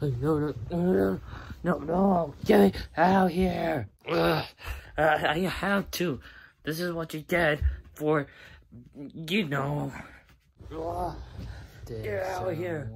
no, no, no, no, no, get me out here. Ugh. Uh, I have to. This is what you get for, you know. Ugh. Get out of here.